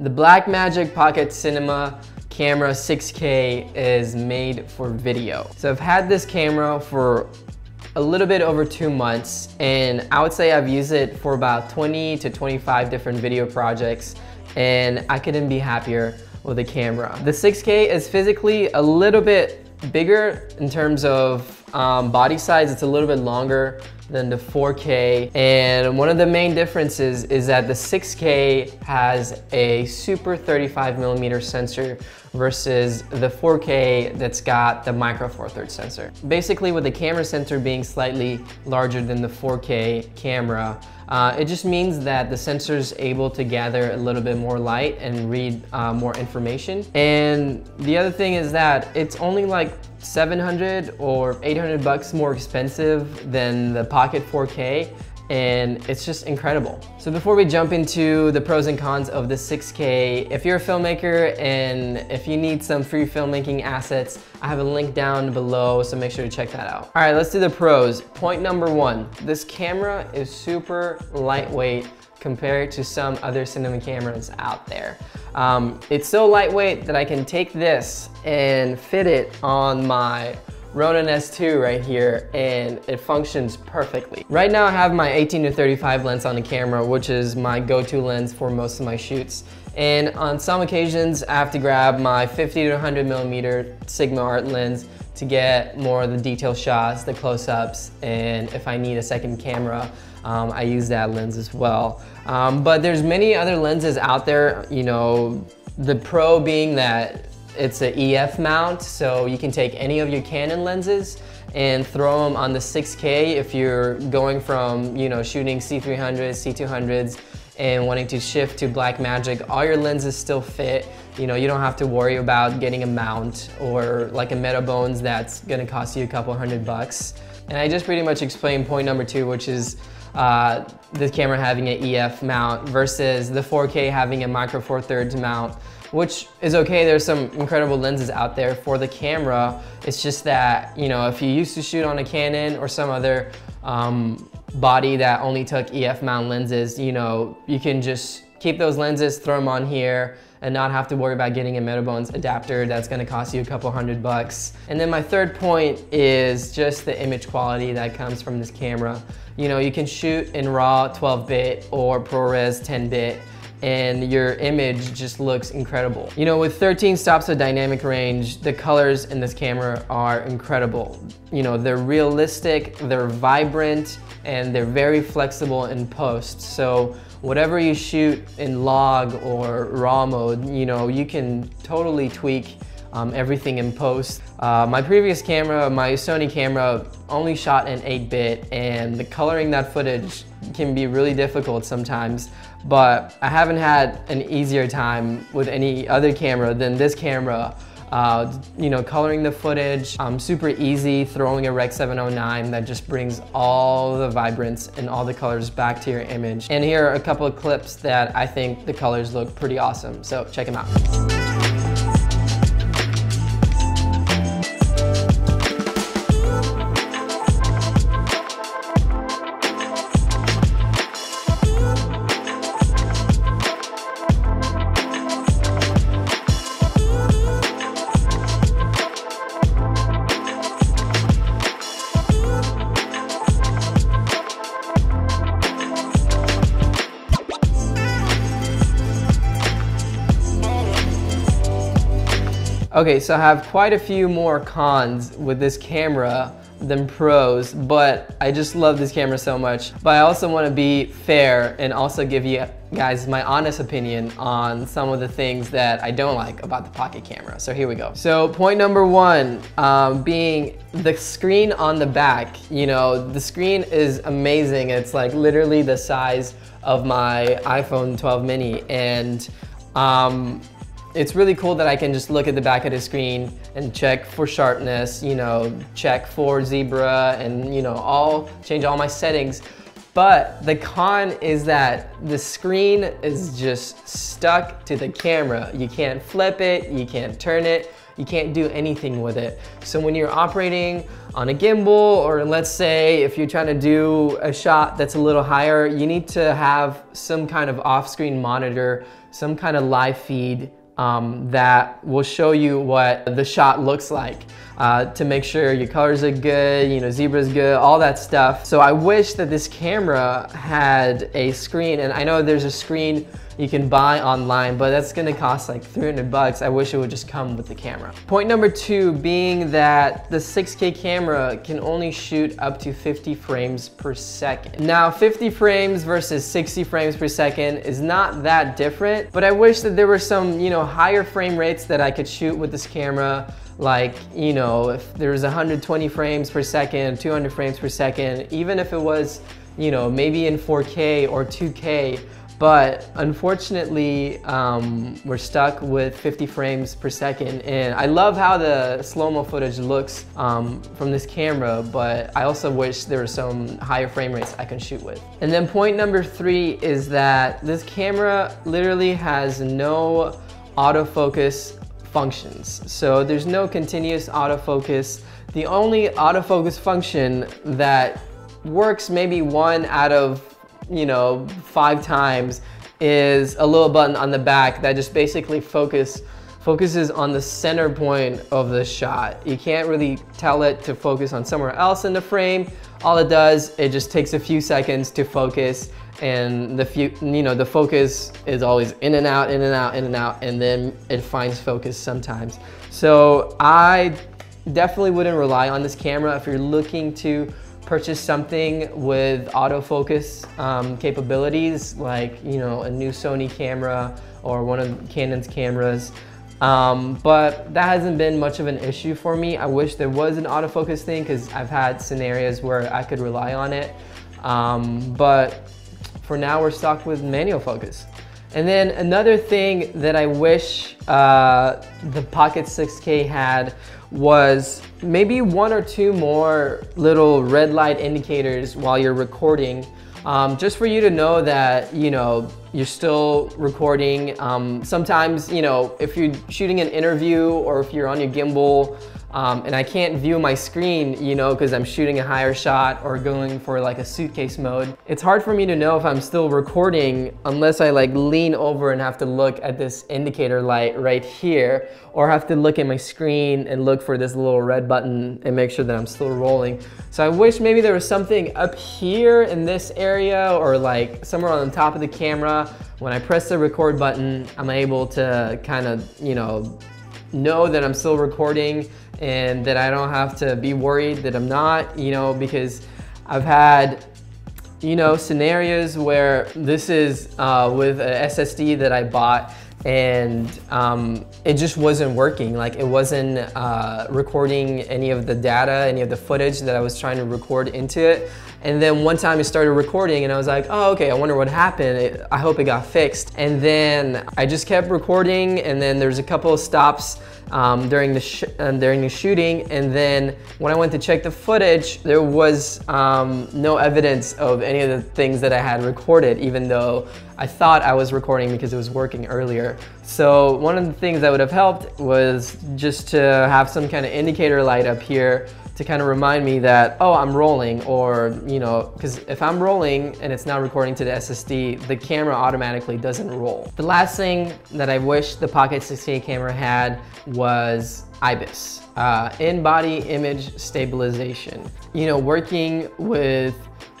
The Blackmagic Pocket Cinema camera 6K is made for video. So I've had this camera for a little bit over two months and I would say I've used it for about 20 to 25 different video projects and I couldn't be happier with the camera. The 6K is physically a little bit bigger in terms of um, body size. It's a little bit longer than the 4K. And one of the main differences is that the 6K has a super 35 millimeter sensor versus the 4K that's got the micro four thirds sensor. Basically with the camera sensor being slightly larger than the 4K camera, uh, it just means that the sensor is able to gather a little bit more light and read uh, more information. And the other thing is that it's only like 700 or 800 bucks more expensive than the Pocket 4K and it's just incredible. So before we jump into the pros and cons of the 6K, if you're a filmmaker and if you need some free filmmaking assets, I have a link down below, so make sure to check that out. All right, let's do the pros. Point number one, this camera is super lightweight compared to some other cinema cameras out there. Um, it's so lightweight that I can take this and fit it on my Ronin S2 right here and it functions perfectly. Right now I have my 18 to 35 lens on the camera which is my go-to lens for most of my shoots. And on some occasions I have to grab my 50 to 100 millimeter Sigma art lens to get more of the detail shots, the close-ups, and if I need a second camera, um, I use that lens as well. Um, but there's many other lenses out there, you know, the pro being that it's an EF mount, so you can take any of your Canon lenses and throw them on the 6K if you're going from, you know, shooting C300s, C200s, and wanting to shift to Blackmagic, all your lenses still fit. You know, you don't have to worry about getting a mount or like a Metabones that's gonna cost you a couple hundred bucks. And I just pretty much explained point number two, which is uh, the camera having an EF mount versus the 4K having a micro four thirds mount which is okay. There's some incredible lenses out there for the camera. It's just that, you know, if you used to shoot on a Canon or some other um, body that only took EF mount lenses, you know, you can just keep those lenses, throw them on here, and not have to worry about getting a Metabones adapter that's gonna cost you a couple hundred bucks. And then my third point is just the image quality that comes from this camera. You know, you can shoot in RAW 12-bit or ProRes 10-bit, and your image just looks incredible. You know, with 13 stops of dynamic range, the colors in this camera are incredible. You know, they're realistic, they're vibrant, and they're very flexible in post. So whatever you shoot in log or raw mode, you know, you can totally tweak um, everything in post. Uh, my previous camera, my Sony camera, only shot in 8-bit and the coloring that footage can be really difficult sometimes, but I haven't had an easier time with any other camera than this camera. Uh, you know, coloring the footage, um, super easy, throwing a Rec 709 that just brings all the vibrance and all the colors back to your image. And here are a couple of clips that I think the colors look pretty awesome, so check them out. Okay, so I have quite a few more cons with this camera than pros, but I just love this camera so much. But I also want to be fair and also give you guys my honest opinion on some of the things that I don't like about the pocket camera. So here we go. So point number one um, being the screen on the back. You know, the screen is amazing. It's like literally the size of my iPhone 12 mini and um, it's really cool that I can just look at the back of the screen and check for sharpness, you know, check for zebra and, you know, all, change all my settings. But the con is that the screen is just stuck to the camera. You can't flip it, you can't turn it, you can't do anything with it. So when you're operating on a gimbal, or let's say if you're trying to do a shot that's a little higher, you need to have some kind of off-screen monitor some kind of live feed um, that will show you what the shot looks like uh, to make sure your colors are good, you know, zebra's good, all that stuff. So I wish that this camera had a screen and I know there's a screen you can buy online, but that's gonna cost like 300 bucks. I wish it would just come with the camera. Point number two being that the 6K camera can only shoot up to 50 frames per second. Now 50 frames versus 60 frames per second is not that different, but I wish that there were some, you know, higher frame rates that I could shoot with this camera like, you know, if there's 120 frames per second, 200 frames per second, even if it was, you know, maybe in 4K or 2K, but unfortunately, um, we're stuck with 50 frames per second. And I love how the slow-mo footage looks um, from this camera, but I also wish there were some higher frame rates I can shoot with. And then point number three is that this camera literally has no autofocus functions. So there's no continuous autofocus. The only autofocus function that works maybe one out of, you know, five times is a little button on the back that just basically focus focuses on the center point of the shot. You can't really tell it to focus on somewhere else in the frame. All it does, it just takes a few seconds to focus and the few, you know, the focus is always in and out, in and out, in and out, and then it finds focus sometimes. So I definitely wouldn't rely on this camera if you're looking to purchase something with autofocus um, capabilities, like you know a new Sony camera or one of Canon's cameras. Um, but that hasn't been much of an issue for me. I wish there was an autofocus thing because I've had scenarios where I could rely on it. Um, but for now, we're stuck with manual focus. And then another thing that I wish uh, the Pocket 6K had was maybe one or two more little red light indicators while you're recording um, just for you to know that, you know, you're still recording. Um, sometimes, you know, if you're shooting an interview or if you're on your gimbal um, and I can't view my screen, you know, because I'm shooting a higher shot or going for like a suitcase mode. It's hard for me to know if I'm still recording unless I like lean over and have to look at this indicator light right here or have to look at my screen and look for this little red button and make sure that I'm still rolling. So I wish maybe there was something up here in this area or like somewhere on the top of the camera. When I press the record button, I'm able to kind of, you know, know that I'm still recording and that I don't have to be worried that I'm not, you know, because I've had, you know, scenarios where this is uh, with an SSD that I bought and um, it just wasn't working. Like it wasn't uh, recording any of the data, any of the footage that I was trying to record into it. And then one time it started recording and I was like, oh, okay, I wonder what happened. It, I hope it got fixed. And then I just kept recording and then there's a couple of stops um, during, the um, during the shooting. And then when I went to check the footage, there was um, no evidence of any of the things that I had recorded, even though I thought I was recording because it was working earlier. So one of the things that would have helped was just to have some kind of indicator light up here to kind of remind me that, oh, I'm rolling or, you know, because if I'm rolling and it's not recording to the SSD, the camera automatically doesn't roll. The last thing that I wish the Pocket 6K camera had was IBIS, uh, in-body image stabilization. You know, working with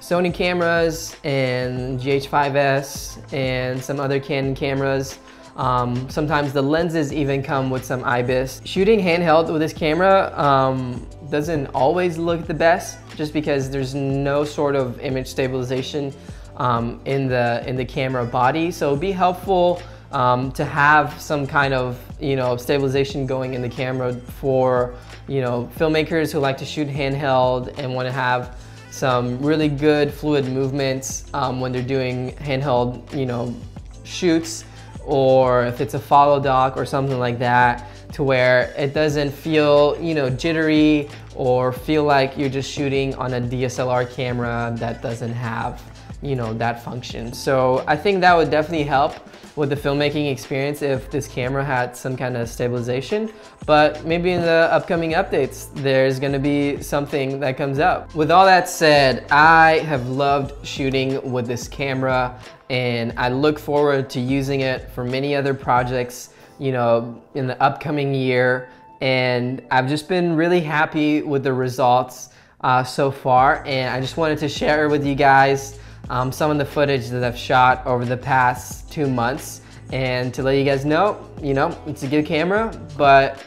Sony cameras and GH5S and some other Canon cameras, um, sometimes the lenses even come with some IBIS. Shooting handheld with this camera um, doesn't always look the best just because there's no sort of image stabilization um, in, the, in the camera body. So it'd be helpful um, to have some kind of you know stabilization going in the camera for you know filmmakers who like to shoot handheld and want to have some really good fluid movements um, when they're doing handheld you know shoots or if it's a follow doc or something like that to where it doesn't feel, you know, jittery or feel like you're just shooting on a DSLR camera that doesn't have, you know, that function. So I think that would definitely help with the filmmaking experience if this camera had some kind of stabilization, but maybe in the upcoming updates, there's gonna be something that comes up. With all that said, I have loved shooting with this camera and I look forward to using it for many other projects, you know, in the upcoming year. And I've just been really happy with the results uh, so far. And I just wanted to share with you guys um, some of the footage that I've shot over the past two months and to let you guys know, you know, it's a good camera, but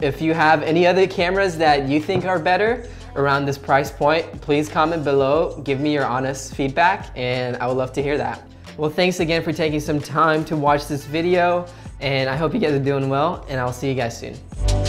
if you have any other cameras that you think are better around this price point, please comment below, give me your honest feedback, and I would love to hear that. Well, thanks again for taking some time to watch this video, and I hope you guys are doing well, and I'll see you guys soon.